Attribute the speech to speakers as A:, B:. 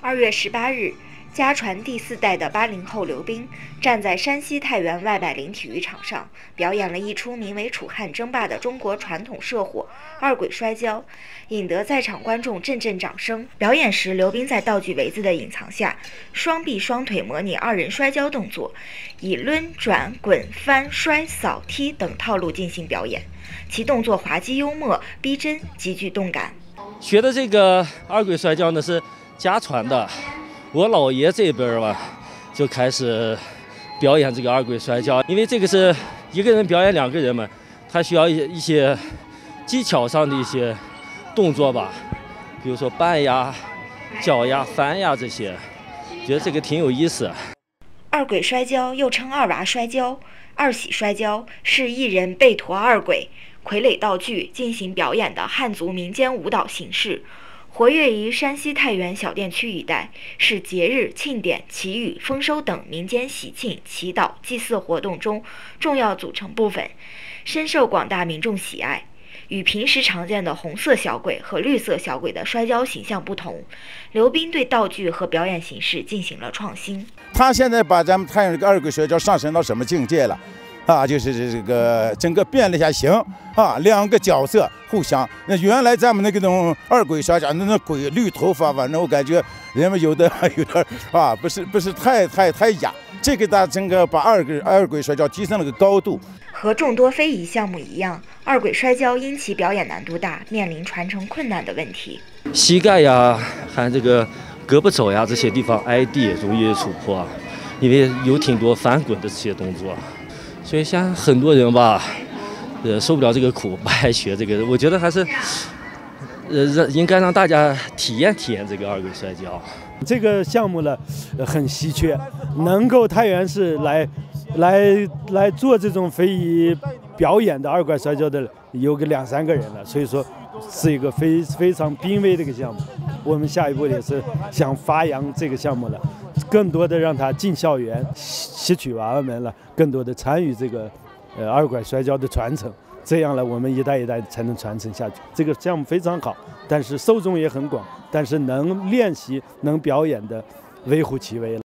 A: 二月十八日。家传第四代的八零后刘冰站在山西太原外百灵体育场上，表演了一出名为《楚汉争霸》的中国传统射火二鬼摔跤，引得在场观众阵阵掌声。表演时，刘冰在道具围子的隐藏下，双臂双腿模拟二人摔跤动作，以抡、转、滚、翻、摔、扫、踢等套路进行表演，其动作滑稽幽默、逼真，极具动感。
B: 学的这个二鬼摔跤呢，是家传的。我姥爷这边吧，就开始表演这个二鬼摔跤，因为这个是一个人表演两个人嘛，他需要一一些技巧上的一些动作吧，比如说绊呀、脚呀、翻呀这些，觉得这个挺有意思。
A: 二鬼摔跤又称二娃摔跤、二喜摔跤，是一人背驮二鬼，傀儡道具进行表演的汉族民间舞蹈形式。活跃于山西太原小店区一带，是节日、庆典、祈雨、丰收等民间喜庆、祈祷、祭祀活动中重要组成部分，深受广大民众喜爱。与平时常见的红色小鬼和绿色小鬼的摔跤形象不同，刘斌对道具和表演形式进行了创新。
C: 他现在把咱们太原这个二鬼摔跤上升到什么境界了？啊，就是这个整个变了一下形啊，两个角色互相。那原来咱们那个种二鬼摔跤，那那鬼绿头发，反正我感觉人们有的还 有点啊，不是不是太太太雅。这个大整个把二鬼二鬼摔跤提升了个高度。
A: 和众多非遗项目一样，二鬼摔跤因其表演难度大，面临传承困难的问题。
B: 膝盖呀，还这个胳膊肘呀这些地方挨地容易出破，因为有挺多翻滚的这些动作。所以像很多人吧，呃，受不了这个苦，不爱学这个。我觉得还是，呃，让应该让大家体验体验这个二鬼摔跤。
D: 这个项目呢，很稀缺，能够太原市来，来来做这种非遗表演的二鬼摔跤的，有个两三个人了。所以说，是一个非非常濒危的一个项目。我们下一步也是想发扬这个项目了。更多的让他进校园，吸取娃娃们了，更多的参与这个，呃，二拐摔跤的传承，这样呢，我们一代一代才能传承下去。这个项目非常好，但是受众也很广，但是能练习、能表演的微乎其微了。